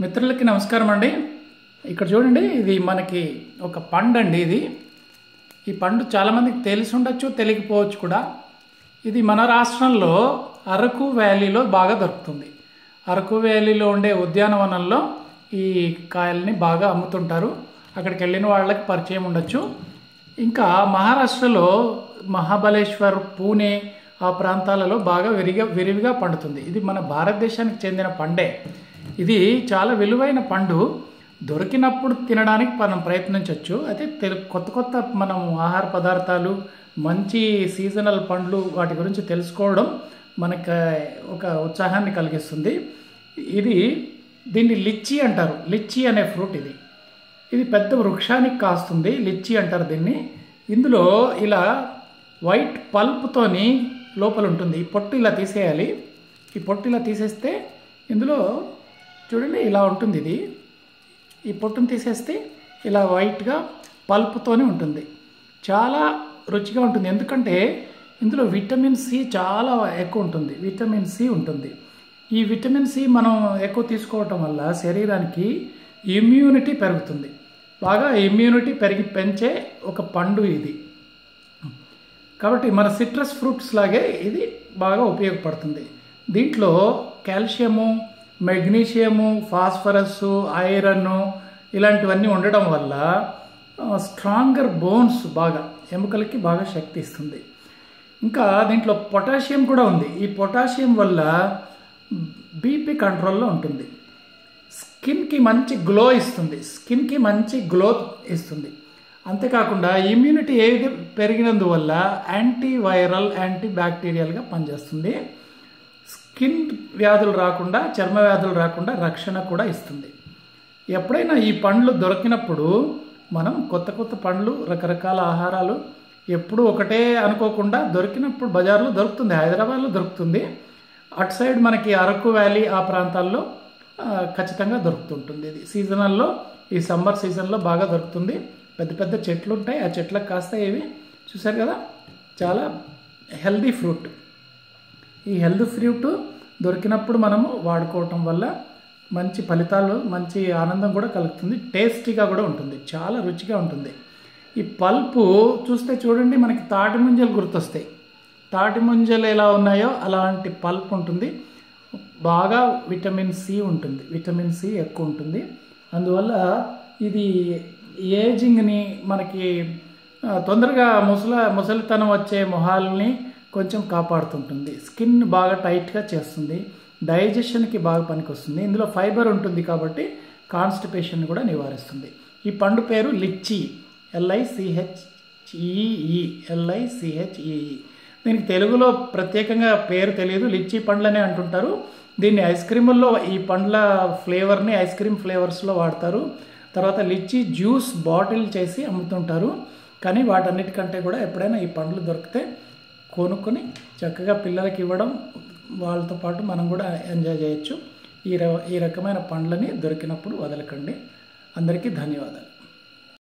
మిత్రులకి నమస్కారం అండి. ఇక్కడ చూడండి ఇది మనకి ఒక పండు అండి ఇది. ఈ పండు చాలామందికి తెలిసి ఉండొచ్చు తెలియకపోవచ్చు కూడా. ఇది మన రాష్ట్రంలో అరకు వ్యాలీలో బాగా దొరుకుతుంది. అరకు వ్యాలీలో ఉండే ఉద్యానవనంలో ఈ కాయల్ని బాగా అమ్ముతుంటారు. అక్కడికి వెళ్ళిన వాళ్ళకి పరిచయం ఉండొచ్చు. ఇంకా మహారాష్ట్రలో మహాబలేశ్వర్ పూణే ఆ ప్రాంతాలలో బాగా విరిగా విరివిగా పండుతుంది. ఇది మన భారతదేశానికి చెందిన పండే. ఇది చాలా విలువైన పండు. దొరికినప్పుడు తినడానికి మనం ప్రయత్నించవచ్చు అయితే తెలు కొత్త కొత్త మనం ఆహార పదార్థాలు మంచి సీజనల్ పండ్లు వాటి గురించి తెలుసుకోవడం మనకు ఒక ఉత్సాహాన్ని కలిగిస్తుంది. ఇది దీన్ని లిచ్చి అంటారు. లిచ్చి అనే ఫ్రూట్ ఇది. ఇది పెద్ద వృక్షానికి కాస్తుంది. లిచ్చి అంటారు దీన్ని. ఇందులో ఇలా వైట్ పల్ప్తోని లోపల ఉంటుంది. ఈ పొట్టు ఇలా తీసేయాలి. ఈ పొట్టు ఇలా తీసేస్తే ఇందులో చూడండి ఇలా ఉంటుంది ఇది. ఈ పొట్టును తీసేస్తే ఇలా వైట్గా పల్ప్తోనే ఉంటుంది. చాలా రుచిగా ఉంటుంది. ఎందుకంటే ఇందులో విటమిన్ సి చాలా ఎక్కువ ఉంటుంది. విటమిన్ సి ఉంటుంది. ఈ విటమిన్ సి మనం ఎక్కువ తీసుకోవటం వల్ల శరీరానికి ఇమ్యూనిటీ పెరుగుతుంది. బాగా ఇమ్యూనిటీ పెరిగి పెంచే ఒక పండు ఇది. కాబట్టి మన సిట్రస్ ఫ్రూట్స్ లాగే ఇది బాగా ఉపయోగపడుతుంది. దీంట్లో కాల్షియము మెగ్నీషియము ఫాస్ఫరస్ ఐరన్ ఇలాంటివన్నీ ఉండడం వల్ల స్ట్రాంగర్ బోన్స్ బాగా ఎముకలకి బాగా శక్తి ఇస్తుంది. ఇంకా దీంట్లో పొటాషియం కూడా ఉంది. ఈ పొటాషియం వల్ల బీపీ కంట్రోల్లో ఉంటుంది. స్కిన్కి మంచి గ్లో ఇస్తుంది. స్కిన్కి మంచి గ్లో ఇస్తుంది. అంతేకాకుండా ఇమ్యూనిటీ ఏది పెరిగినందువల్ల యాంటీవైరల్ యాంటీ బ్యాక్టీరియల్గా పనిచేస్తుంది. స్కిన్ వ్యాధులు రాకుండా చర్మ వ్యాధులు రాకుండా రక్షణ కూడా ఇస్తుంది. ఎప్పుడైనా ఈ పండ్లు దొరికినప్పుడు మనం కొత్త కొత్త పండ్లు రకరకాల ఆహారాలు ఎప్పుడు ఒకటే అనుకోకుండా దొరికినప్పుడు బజార్లో దొరుకుతుంది హైదరాబాద్లో దొరుకుతుంది. అటు సైడ్ మనకి అరకు వ్యాలీ ఆ ప్రాంతాల్లో ఖచ్చితంగా దొరుకుతుంటుంది ఇది. సీజనల్లో ఈ సమ్మర్ సీజన్లో బాగా దొరుకుతుంది. పెద్ద పెద్ద చెట్లు ఉంటాయి ఆ చెట్లకు కాస్త ఇవి. చూసారు కదా? చాలా హెల్దీ ఫ్రూట్. ఈ హెల్త్ ఫ్రూట్ దొరికినప్పుడు మనము వాడుకోవటం వల్ల మంచి ఫలితాలు మంచి ఆనందం కూడా కలుగుతుంది. టేస్టీగా కూడా ఉంటుంది. చాలా రుచిగా ఉంటుంది. ఈ పల్పు చూస్తే చూడండి మనకి తాటి ముంజలు గుర్తొస్తాయి. తాటి ముంజలు ఎలా ఉన్నాయో అలాంటి పల్ప్ ఉంటుంది. బాగా విటమిన్ సి ఉంటుంది. విటమిన్ సి ఎక్కువ ఉంటుంది. అందువల్ల ఇది ఏజింగ్ని మనకి తొందరగా ముసల ముసలితనం వచ్చే మొహాలని కొంచెం కాపాడుతుంటుంది. స్కిన్ బాగా టైట్గా చేస్తుంది. డైజెషన్కి బాగా పనికొస్తుంది. ఇందులో ఫైబర్ ఉంటుంది కాబట్టి కాన్స్టిపేషన్ కూడా నివారిస్తుంది. ఈ పండు పేరు లిచ్చి. ఎల్ఐసిహెచ్ఈఈ ఎల్ఐసిహెచ్ఈఈ దీనికి తెలుగులో ప్రత్యేకంగా పేరు తెలియదు. లిచ్చి పండ్లనే అంటుంటారు. దీన్ని ఐస్ క్రీముల్లో ఈ పండ్ల ఫ్లేవర్ని ఐస్ క్రీమ్ ఫ్లేవర్స్లో వాడతారు. తర్వాత లిచ్చి జ్యూస్ బాటిల్ చేసి అమ్ముతుంటారు. కానీ వాటన్నిటికంటే కూడా ఎప్పుడైనా ఈ పండ్లు దొరికితే కొనుక్కొని చక్కగా పిల్లలకి ఇవ్వడం వాళ్ళతో పాటు మనం కూడా ఎంజాయ్ చేయొచ్చు. ఈ ఈ రకమైన పండ్లని దొరికినప్పుడు వదలకండి. అందరికీ ధన్యవాదాలు.